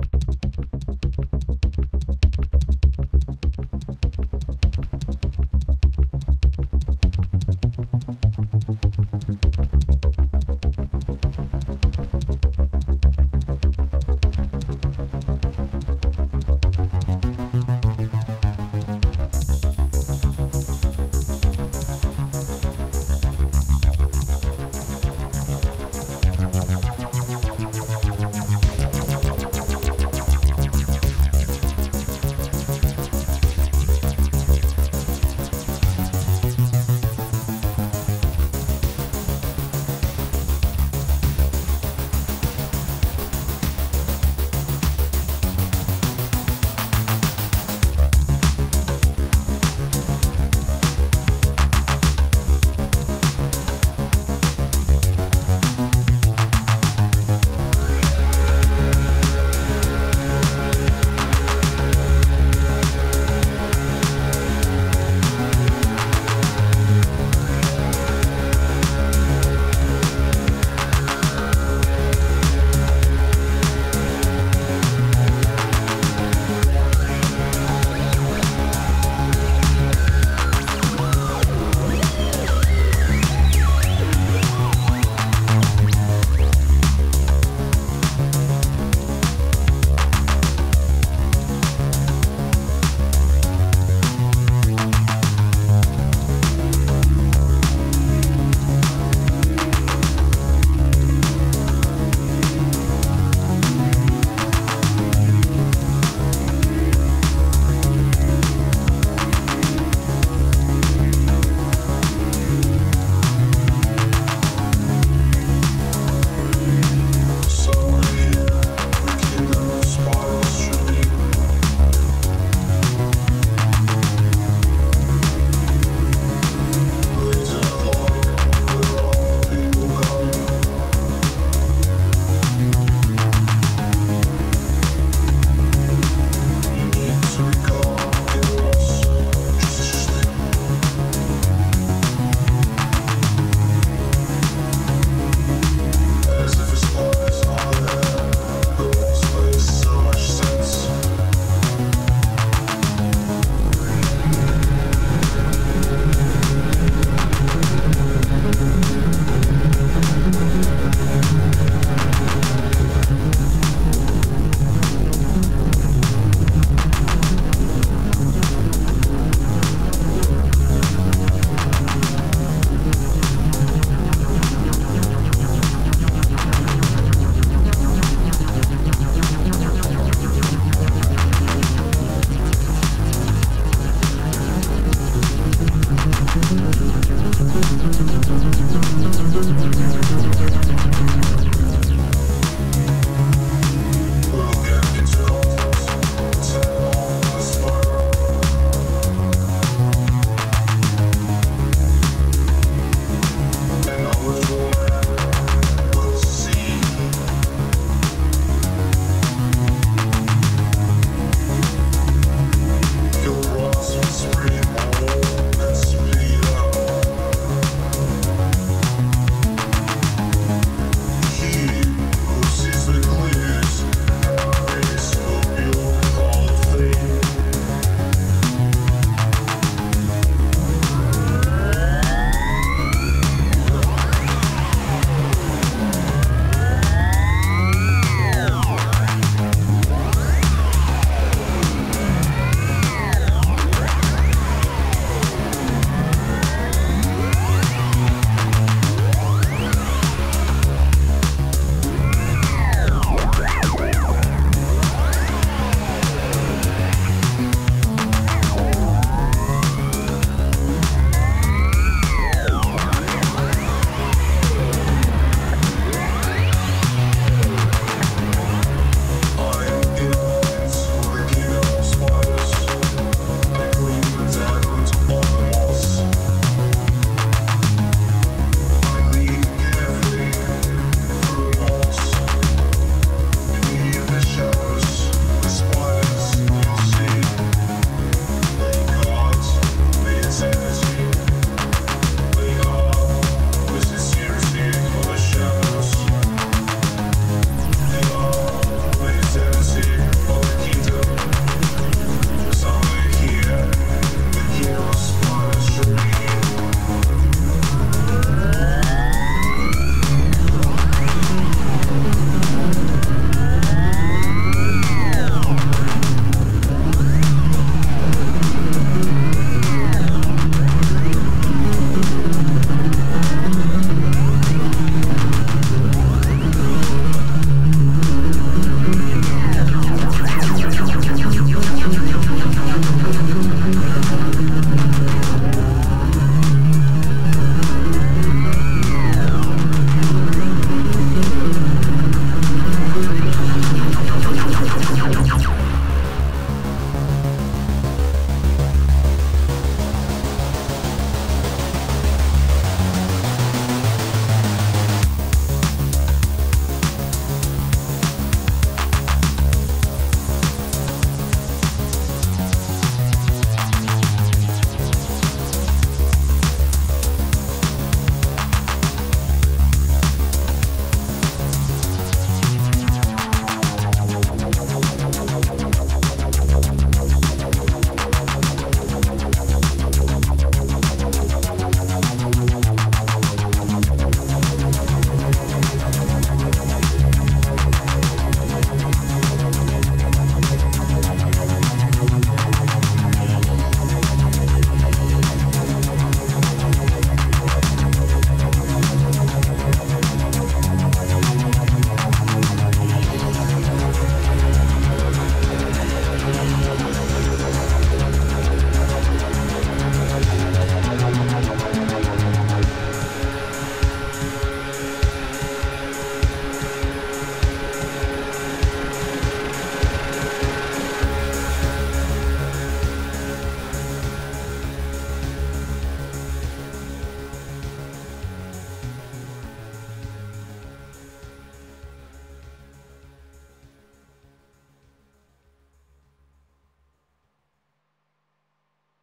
フフフフフ。